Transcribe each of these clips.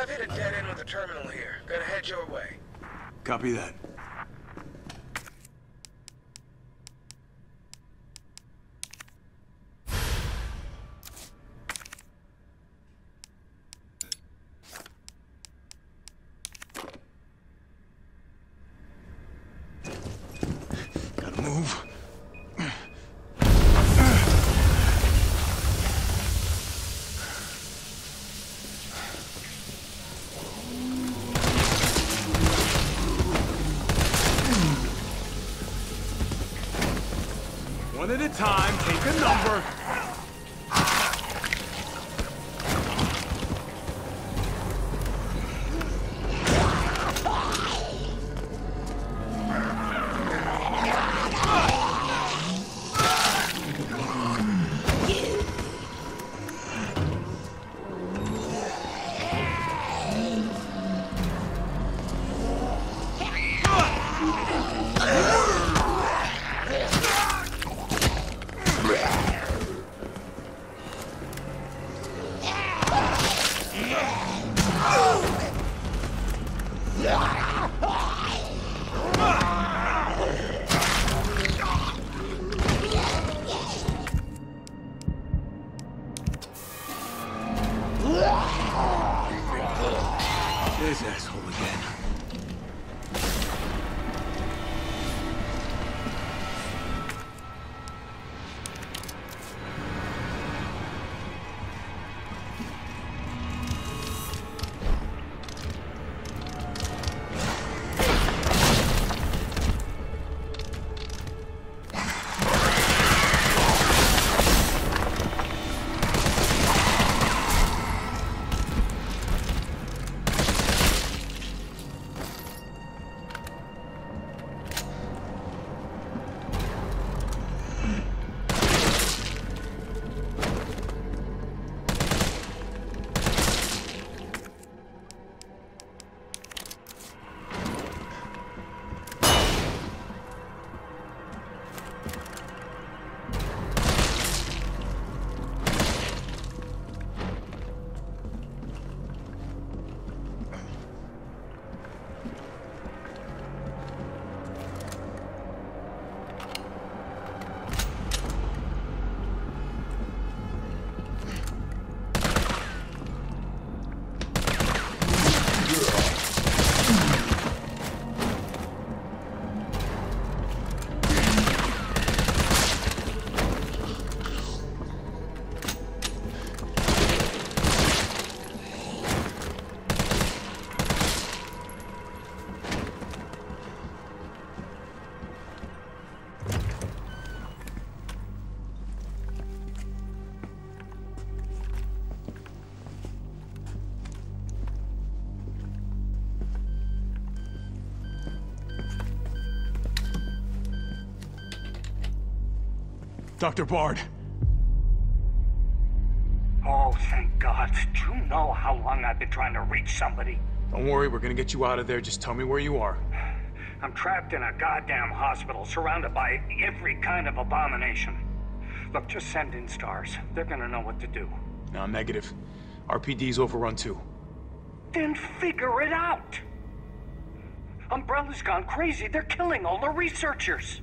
I've hit a dead end with the terminal here. Gonna head your way. Copy that. One at a time, take a number. This asshole again. Dr. Bard. Oh, thank God. Do you know how long I've been trying to reach somebody? Don't worry, we're gonna get you out of there. Just tell me where you are. I'm trapped in a goddamn hospital, surrounded by every kind of abomination. Look, just send in stars. They're gonna know what to do. No, negative. RPD's overrun too. Then figure it out! Umbrella's gone crazy. They're killing all the researchers.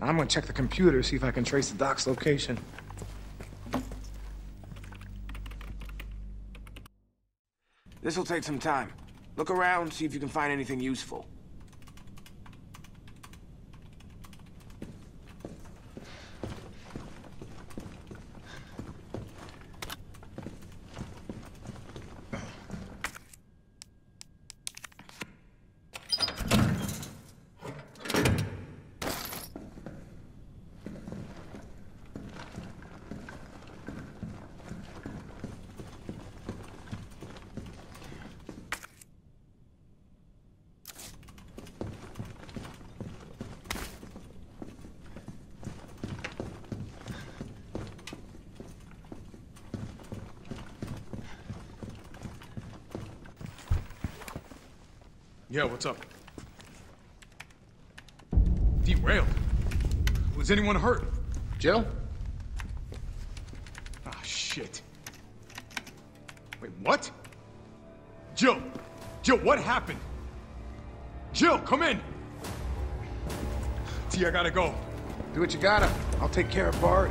I'm gonna check the computer, see if I can trace the doc's location. This'll take some time. Look around, see if you can find anything useful. Yeah, what's up? Derailed. Was anyone hurt? Jill? Ah, shit. Wait, what? Jill! Jill, what happened? Jill, come in! T, I gotta go. Do what you gotta. I'll take care of Bard.